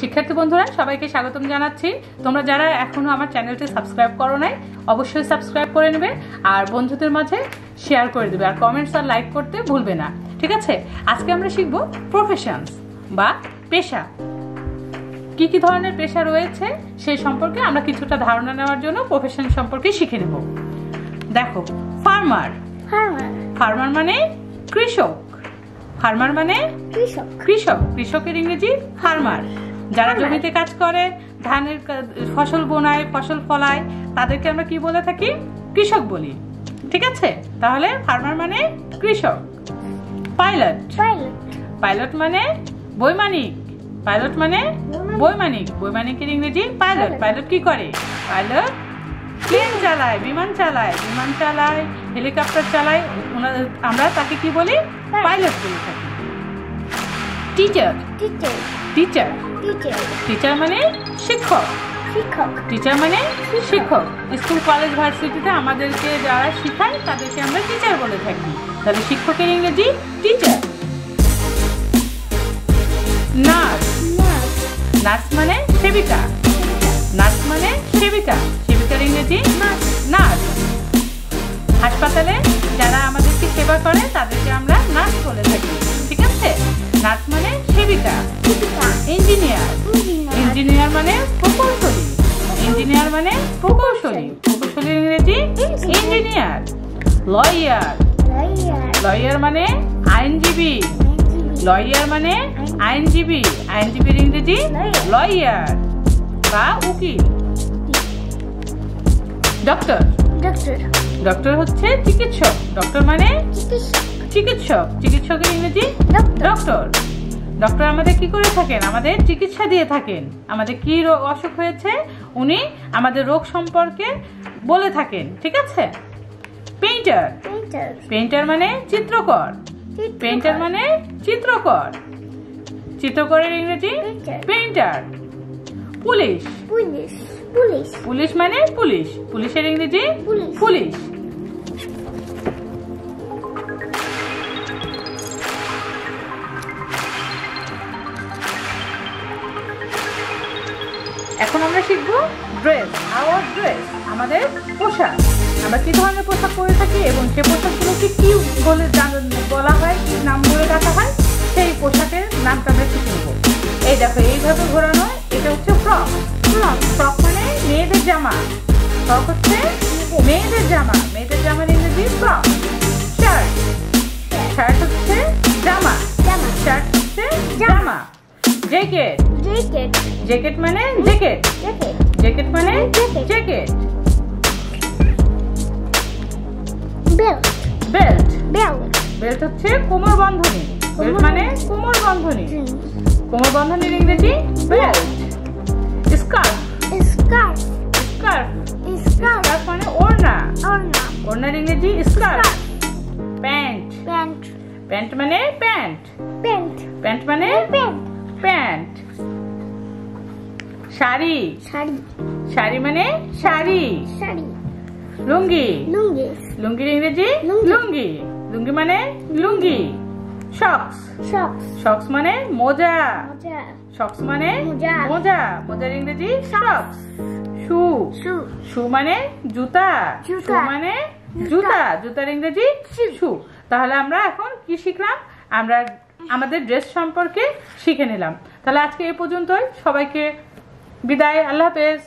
শিক্ষার্থী বন্ধুরা সবাইকে স্বাগতম জানাচ্ছি। তোমরা যারা এখনও আমার চ্যানেলটি সাবস্ক্রাইব করো নাই অবশ্যই সাবস্ক্রাইব করে নেবে আর বন্ধুদের মাঝে শেয়ার করে দেবে। আর কমেন্টস আর লাইক করতে ভুলবে না। ঠিক আছে? আজকে আমরা শিখব প্রফেশনস বা পেশা। কি কি ধরনের পেশা রয়েছে সেই সম্পর্কে আমরা কিছুটা ধারণা নেওয়ার জন্য প্রফেশন সম্পর্কে শিখে নেব। দেখো ফার্মার ফার্মার ফার্মার মানে কৃষক। ফার্মার মানে কৃষক। কৃষক। কৃষকের ইংরেজি ফার্মার যারা জমিতে কাজ করে ধানের ফসল বোনায় ফসল ফলায় তাদেরকে আমরা কি বলে থাকি? কৃষক বলি। ঠিক আছে? তাহলে ফার্মার মানে কৃষক। পাইলট পাইলট মানে বৈমানিক। পাইলট মানে বৈমানিক। বৈমানিক বৈমানিকের ইংরেজি পাইলট পাইলট কি করে? পাইলট প্লেন চালায় বিমান চালায়। বিমান চালায় হেলিকপ্টার চালায়। আমরা তাকে কি বলি? পাইলট বলে থাকি। Teacher teacher teacher teacher teacher মানে শিক্ষক। শিক্ষক। টিচার মানে শিক্ষক। স্কুল কলেজ ভার্সিটিতে আমাদেরকে যারা শেখায় তাদেরকে আমরা টিচার বলে থাকি। তাহলে শিক্ষকের ইংরেজি টিচার নার্স নার্স মানে সেবিকা। নার্স মানে সেবিকা। সেবিকার ইংরেজি নার্স হাসপাতালে যারা আমাদেরকে সেবা করে তাদেরকে আমরা নার্স বলে থাকি। ঠিক আছে? নার্স মানে সেবিকা। ইঞ্জিনিয়ার। ইঞ্জিনিয়ার। মানে প্রকৌশলী। ইঞ্জিনিয়ার মানে প্রকৌশলী। প্রকৌশলীর ইংরেজি ইঞ্জিনিয়ার। লয়ার। লয়ার। মানে আইনজীবী। লয়ার মানে আইনজীবী। আইনজীবীর ইংরেজি. লয়ার। বা উকিল। ডক্টর। ডক্টর। হচ্ছে চিকিৎসক। ডক্টর মানে চিকিৎসক। চিকিৎসক। চিকিৎসকের ইংরেজি ডক্টর। ডক্টর আমাদের কি করে থাকেন? আমাদের চিকিৎসা দিয়ে থাকেন। আমাদের কি রোগ অসুখ হয়েছে? উনি আমাদের রোগ সম্পর্কে বলে থাকেন ঠিক আছে? পেইন্টার পেইন্টার মানে চিত্রকর। পেইন্টার মানে চিত্রকর। চিত্রকরের ইংরেজি পেইন্টার পুলিশ পুলিশ পুলিশ মানে পুলিশ। পুলিশের ইংরেজি পুলিশ। এখন আমরা শিখব ড্রেস আওয়ার ড্রেস আমাদের পোশাক। আমরা কি ধরনের পোশাক পরে থাকি এবং সে পোশাকগুলোকে কি বলে বলা হয় কি নাম বলে ডাকা হয় সেই পোশাকের নামটা আমরা শিখে নেব। এই দেখো এইভাবে ঘোরানো এটা হচ্ছে ফ্রক ফ্রক ফ্রক মানে মেয়েদের জামা। ফ্রক হচ্ছে মেয়েদের জামা। মেয়েদের জামার ইংরেজি ফ্রক শার্ট শার্ট হচ্ছে জামা। জামা। শার্ট হচ্ছে জামা। জ্যাকেট জ্যাকেট জ্যাকেট মানে জ্যাকেট জ্যাকেট মানে. Jacket belt belt belt belt হচ্ছে কোমর বন্ধনী। বেল্ট মানে কোমর বন্ধনী. কোমর বন্ধনীর ইংরেজি belt scarf scarf scarf scarf মানে ওড়না। ওড়না। ওড়নার ইংরেজি স্কার্ফ প্যান্ট প্যান্ট প্যান্ট মানে প্যান্ট প্যান্ট প্যান্ট মানে প্যান্ট প্যান্ট শাড়ি। শাড়ি। শাড়ি মানে শাড়ি। শাড়ি। লুঙ্গি। লুঙ্গি। লুঙ্গির ইংরেজি? লুঙ্গি। লুঙ্গি। মানে লুঙ্গি। সক্স সক্স সক্স মানে মোজা। সক্স মানে মোজা। মোজা। মোজার ইংরেজি সক্স শু। শু। মানে জুতা। জুতা। শু মানে জুতা। জুতার ইংরেজি শু। তাহলে আমরা এখন কি শিখলাম? আমরা আমাদের ড্রেস সম্পর্কে শিখে নিলাম। তাহলে আজকে এ পর্যন্তই। সবাইকে विदाई अल्लाह हाफिज।